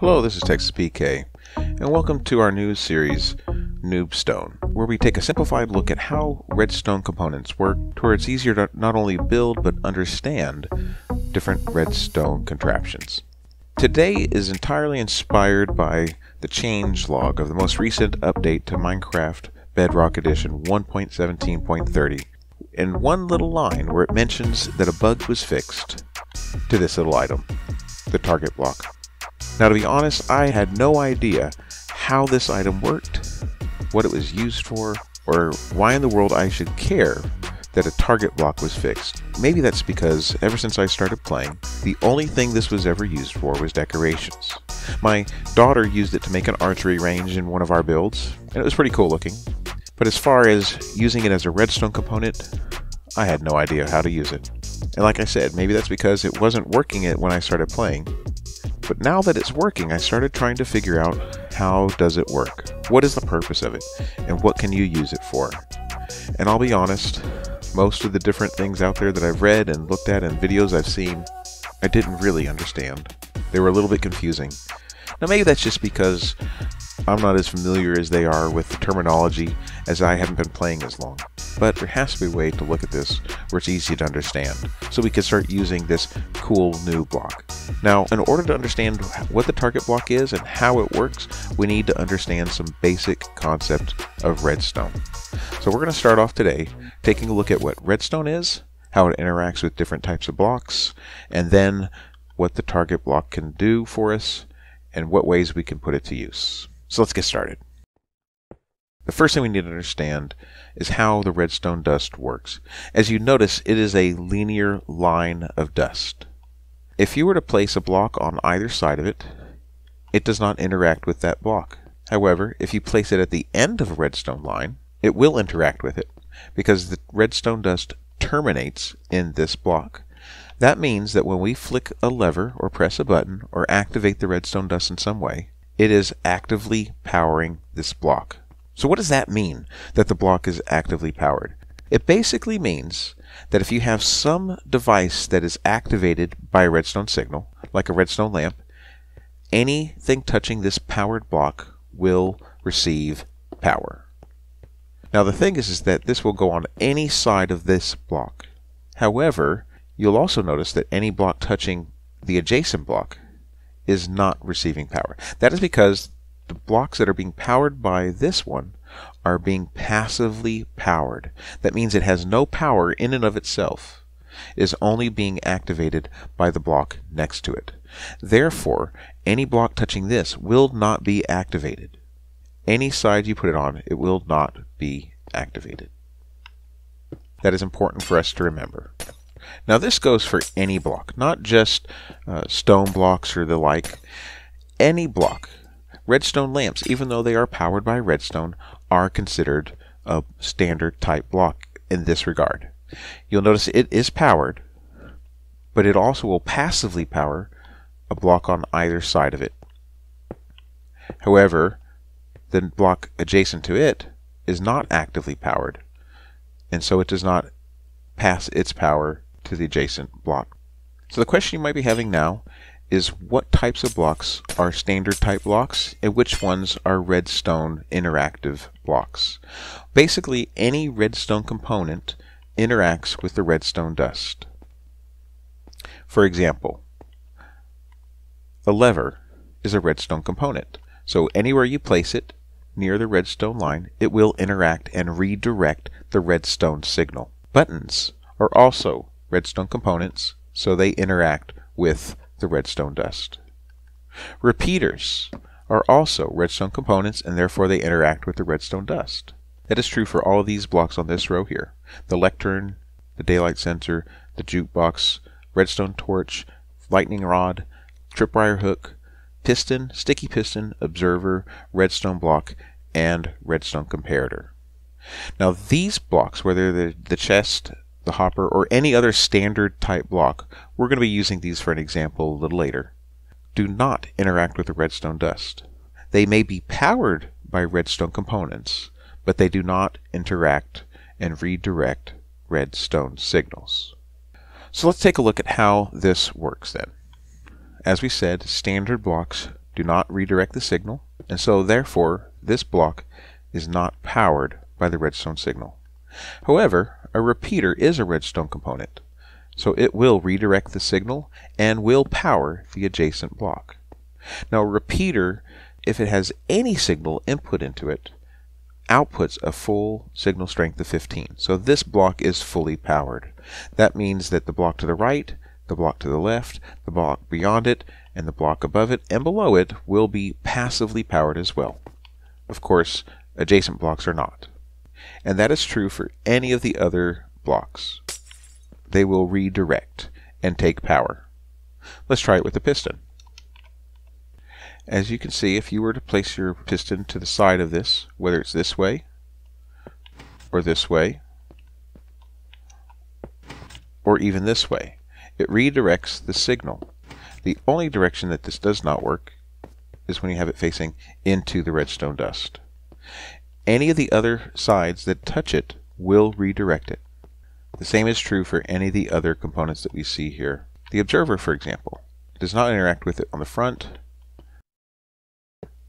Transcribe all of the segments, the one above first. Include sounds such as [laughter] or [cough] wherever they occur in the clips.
Hello, this is Texas PK, and welcome to our new series, Noobstone, where we take a simplified look at how redstone components work to where it's easier to not only build but understand different redstone contraptions. Today is entirely inspired by the change log of the most recent update to Minecraft Bedrock Edition 1.17.30, in one little line where it mentions that a bug was fixed to this little item, the target block. Now, to be honest, I had no idea how this item worked, what it was used for, or why in the world I should care that a target block was fixed. Maybe that's because ever since I started playing, the only thing this was ever used for was decorations. My daughter used it to make an archery range in one of our builds, and it was pretty cool looking. But as far as using it as a redstone component, I had no idea how to use it. And like I said, maybe that's because it wasn't working it when I started playing. But now that it's working, I started trying to figure out how does it work? What is the purpose of it? And what can you use it for? And I'll be honest, most of the different things out there that I've read and looked at and videos I've seen, I didn't really understand. They were a little bit confusing. Now maybe that's just because I'm not as familiar as they are with the terminology as I haven't been playing as long. But there has to be a way to look at this where it's easy to understand, so we can start using this cool new block. Now, in order to understand what the target block is and how it works, we need to understand some basic concepts of redstone. So we're going to start off today taking a look at what redstone is, how it interacts with different types of blocks, and then what the target block can do for us, and what ways we can put it to use. So let's get started. The first thing we need to understand is how the redstone dust works. As you notice, it is a linear line of dust. If you were to place a block on either side of it, it does not interact with that block. However, if you place it at the end of a redstone line, it will interact with it because the redstone dust terminates in this block. That means that when we flick a lever or press a button or activate the redstone dust in some way, it is actively powering this block. So what does that mean, that the block is actively powered? It basically means that if you have some device that is activated by a redstone signal, like a redstone lamp, anything touching this powered block will receive power. Now the thing is, is that this will go on any side of this block. However, you'll also notice that any block touching the adjacent block is not receiving power. That is because the blocks that are being powered by this one are being passively powered. That means it has no power in and of itself. It is only being activated by the block next to it. Therefore, any block touching this will not be activated. Any side you put it on, it will not be activated. That is important for us to remember. Now this goes for any block, not just uh, stone blocks or the like. Any block. Redstone lamps, even though they are powered by redstone, are considered a standard type block in this regard. You'll notice it is powered, but it also will passively power a block on either side of it. However, the block adjacent to it is not actively powered, and so it does not pass its power to the adjacent block. So the question you might be having now is what types of blocks are standard type blocks and which ones are redstone interactive blocks. Basically, any redstone component interacts with the redstone dust. For example, a lever is a redstone component. So anywhere you place it near the redstone line, it will interact and redirect the redstone signal. Buttons are also redstone components, so they interact with the redstone dust. Repeaters are also redstone components and therefore they interact with the redstone dust. That is true for all of these blocks on this row here. The lectern, the daylight sensor, the jukebox, redstone torch, lightning rod, tripwire hook, piston, sticky piston, observer, redstone block, and redstone comparator. Now these blocks, whether they're the chest, the hopper, or any other standard type block, we're going to be using these for an example a little later, do not interact with the redstone dust. They may be powered by redstone components, but they do not interact and redirect redstone signals. So let's take a look at how this works then. As we said, standard blocks do not redirect the signal, and so therefore this block is not powered by the redstone signal. However, a repeater is a redstone component, so it will redirect the signal and will power the adjacent block. Now a repeater, if it has any signal input into it, outputs a full signal strength of 15. So this block is fully powered. That means that the block to the right, the block to the left, the block beyond it, and the block above it and below it will be passively powered as well. Of course, adjacent blocks are not. And that is true for any of the other blocks. They will redirect and take power. Let's try it with the piston. As you can see, if you were to place your piston to the side of this, whether it's this way or this way, or even this way, it redirects the signal. The only direction that this does not work is when you have it facing into the redstone dust. Any of the other sides that touch it will redirect it. The same is true for any of the other components that we see here. The observer, for example, does not interact with it on the front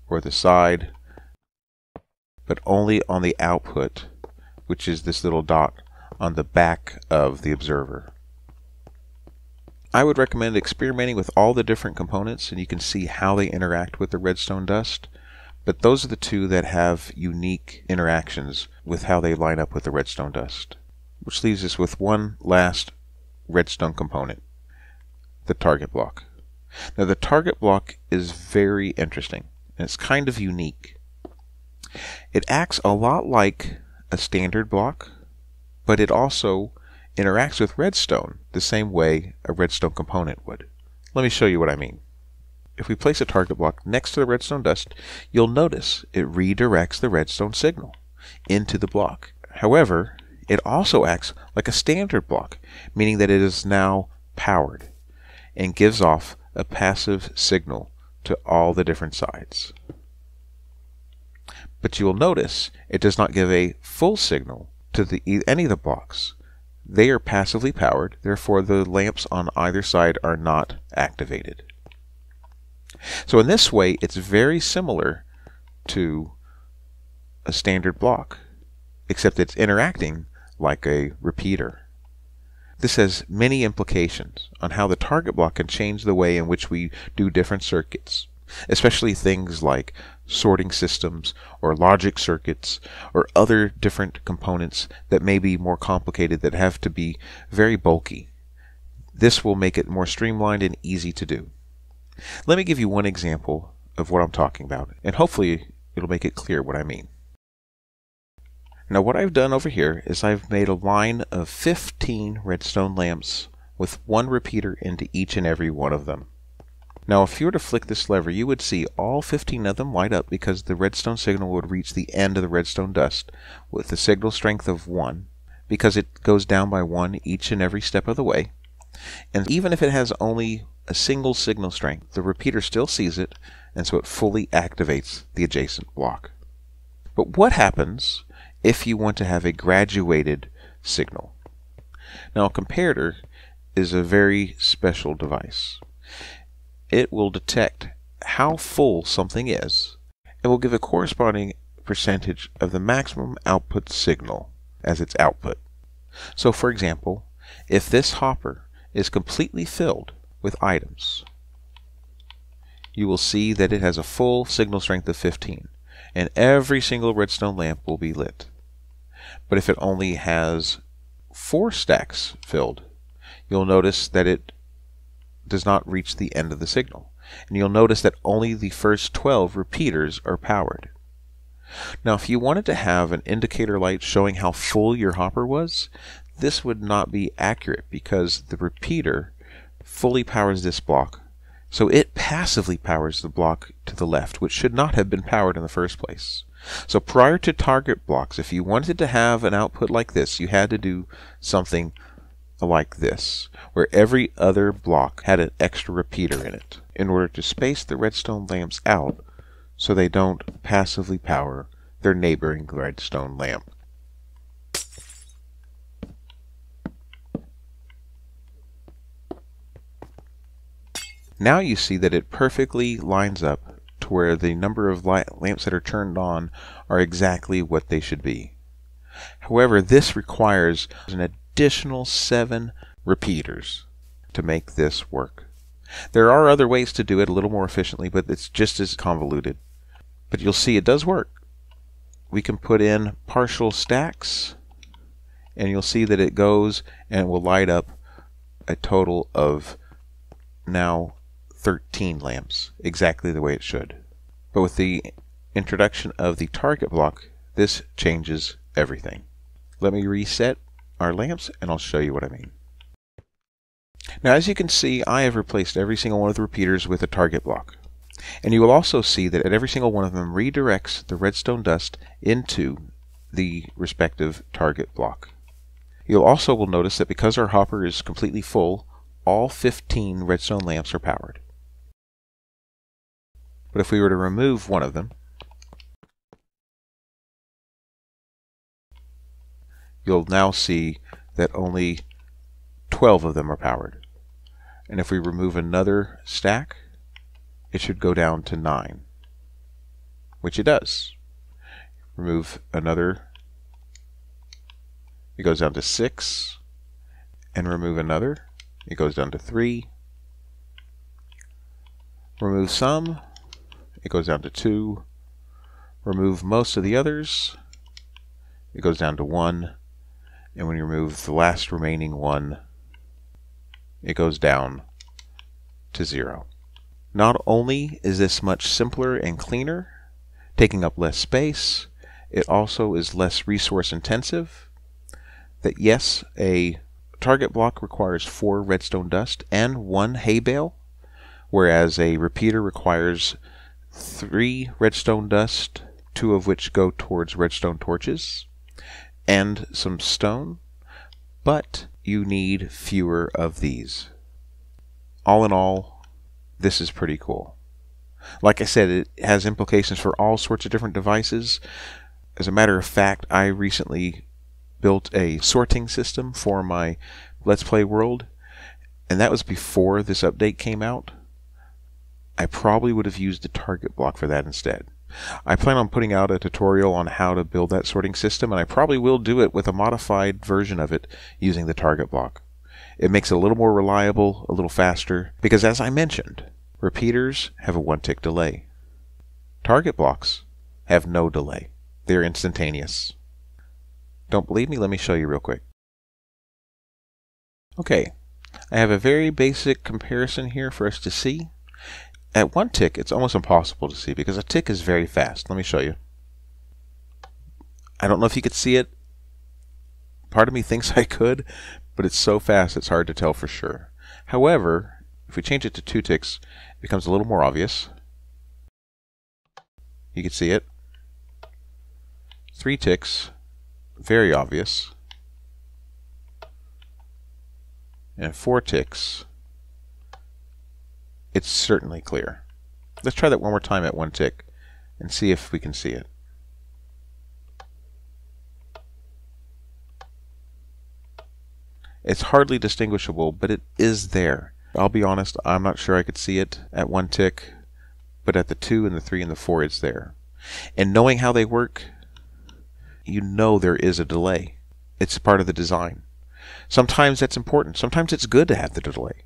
or the side, but only on the output, which is this little dot on the back of the observer. I would recommend experimenting with all the different components and you can see how they interact with the redstone dust. But those are the two that have unique interactions with how they line up with the redstone dust. Which leaves us with one last redstone component, the target block. Now the target block is very interesting and it's kind of unique. It acts a lot like a standard block, but it also interacts with redstone the same way a redstone component would. Let me show you what I mean. If we place a target block next to the redstone dust, you'll notice it redirects the redstone signal into the block. However, it also acts like a standard block, meaning that it is now powered and gives off a passive signal to all the different sides. But you will notice it does not give a full signal to the, any of the blocks. They are passively powered, therefore the lamps on either side are not activated. So in this way, it's very similar to a standard block, except it's interacting like a repeater. This has many implications on how the target block can change the way in which we do different circuits, especially things like sorting systems or logic circuits or other different components that may be more complicated that have to be very bulky. This will make it more streamlined and easy to do. Let me give you one example of what I'm talking about, and hopefully it'll make it clear what I mean. Now what I've done over here is I've made a line of 15 redstone lamps with one repeater into each and every one of them. Now if you were to flick this lever you would see all 15 of them light up because the redstone signal would reach the end of the redstone dust with a signal strength of 1 because it goes down by 1 each and every step of the way. And even if it has only a single signal strength, the repeater still sees it and so it fully activates the adjacent block. But what happens if you want to have a graduated signal. Now, a comparator is a very special device. It will detect how full something is and will give a corresponding percentage of the maximum output signal as its output. So, for example, if this hopper is completely filled with items, you will see that it has a full signal strength of 15, and every single redstone lamp will be lit. But if it only has four stacks filled, you'll notice that it does not reach the end of the signal. And you'll notice that only the first 12 repeaters are powered. Now, if you wanted to have an indicator light showing how full your hopper was, this would not be accurate because the repeater fully powers this block. So it passively powers the block to the left, which should not have been powered in the first place. So prior to target blocks, if you wanted to have an output like this, you had to do something like this, where every other block had an extra repeater in it, in order to space the redstone lamps out so they don't passively power their neighboring redstone lamp. Now you see that it perfectly lines up to where the number of lamps that are turned on are exactly what they should be. However, this requires an additional seven repeaters to make this work. There are other ways to do it a little more efficiently, but it's just as convoluted. But you'll see it does work. We can put in partial stacks, and you'll see that it goes and will light up a total of now 13 lamps, exactly the way it should. But with the introduction of the target block, this changes everything. Let me reset our lamps and I'll show you what I mean. Now as you can see, I have replaced every single one of the repeaters with a target block. And you will also see that every single one of them redirects the redstone dust into the respective target block. You'll also will notice that because our hopper is completely full, all 15 redstone lamps are powered. But if we were to remove one of them, you'll now see that only 12 of them are powered. And if we remove another stack, it should go down to 9, which it does. Remove another, it goes down to 6, and remove another, it goes down to 3. Remove some, it goes down to 2. Remove most of the others, it goes down to 1. And when you remove the last remaining one, it goes down to 0. Not only is this much simpler and cleaner, taking up less space, it also is less resource intensive. That yes, a target block requires four redstone dust and one hay bale, whereas a repeater requires three redstone dust, two of which go towards redstone torches, and some stone, but you need fewer of these. All in all, this is pretty cool. Like I said, it has implications for all sorts of different devices. As a matter of fact, I recently built a sorting system for my Let's Play world, and that was before this update came out. I probably would have used the target block for that instead. I plan on putting out a tutorial on how to build that sorting system, and I probably will do it with a modified version of it using the target block. It makes it a little more reliable, a little faster, because as I mentioned, repeaters have a one tick delay. Target blocks have no delay. They're instantaneous. Don't believe me? Let me show you real quick. Okay, I have a very basic comparison here for us to see. At one tick, it's almost impossible to see because a tick is very fast. Let me show you. I don't know if you could see it. Part of me thinks [laughs] I could, but it's so fast it's hard to tell for sure. However, if we change it to two ticks, it becomes a little more obvious. You can see it. Three ticks, very obvious. And four ticks, it's certainly clear. Let's try that one more time at one tick and see if we can see it. It's hardly distinguishable, but it is there. I'll be honest, I'm not sure I could see it at one tick, but at the 2 and the 3 and the 4 it's there. And knowing how they work, you know there is a delay. It's part of the design. Sometimes that's important. Sometimes it's good to have the delay.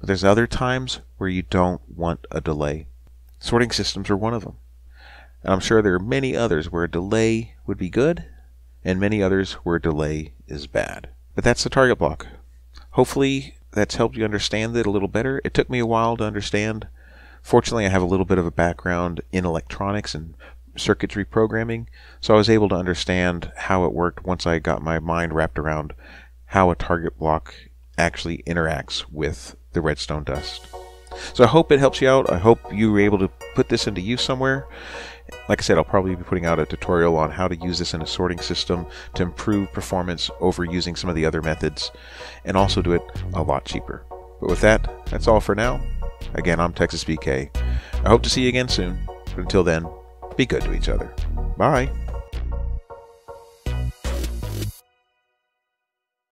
But there's other times where you don't want a delay. Sorting systems are one of them. And I'm sure there are many others where a delay would be good, and many others where a delay is bad. But that's the target block. Hopefully that's helped you understand it a little better. It took me a while to understand. Fortunately, I have a little bit of a background in electronics and circuitry programming, so I was able to understand how it worked once I got my mind wrapped around how a target block actually interacts with the redstone dust. So I hope it helps you out. I hope you were able to put this into use somewhere. Like I said, I'll probably be putting out a tutorial on how to use this in a sorting system to improve performance over using some of the other methods and also do it a lot cheaper. But with that, that's all for now. Again, I'm Texas BK. I hope to see you again soon. But until then, be good to each other. Bye.